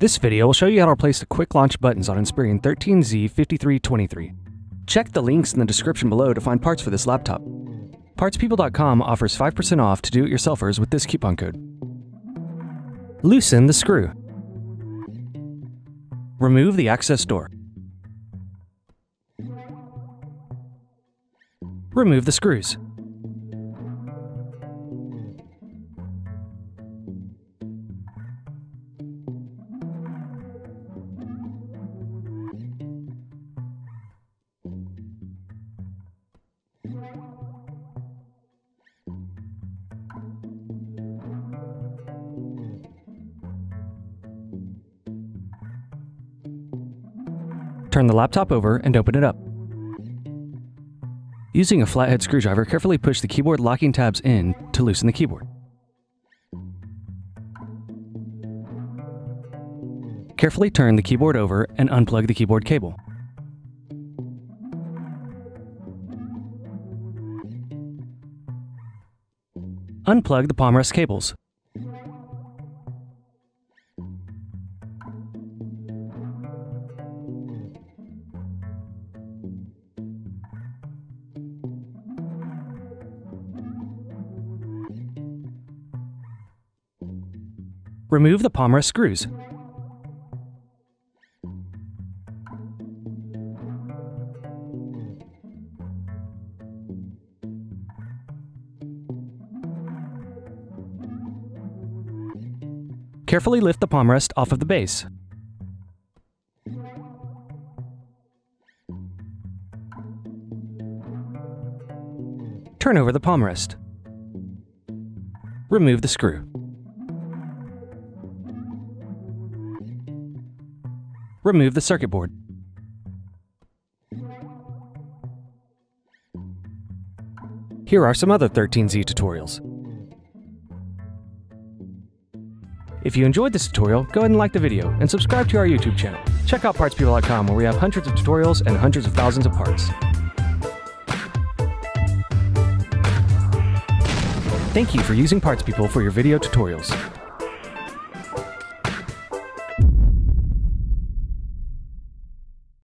This video will show you how to replace the quick launch buttons on Inspiron 13Z5323. Check the links in the description below to find parts for this laptop. PartsPeople.com offers 5% off to do-it-yourselfers with this coupon code. Loosen the screw. Remove the access door. Remove the screws. Turn the laptop over and open it up. Using a flathead screwdriver, carefully push the keyboard locking tabs in to loosen the keyboard. Carefully turn the keyboard over and unplug the keyboard cable. Unplug the palm rest cables. Remove the palm rest screws. Carefully lift the palm rest off of the base. Turn over the palm rest. Remove the screw. Remove the circuit board. Here are some other 13Z tutorials. If you enjoyed this tutorial, go ahead and like the video and subscribe to our YouTube channel. Check out PartsPeople.com where we have hundreds of tutorials and hundreds of thousands of parts. Thank you for using PartsPeople for your video tutorials.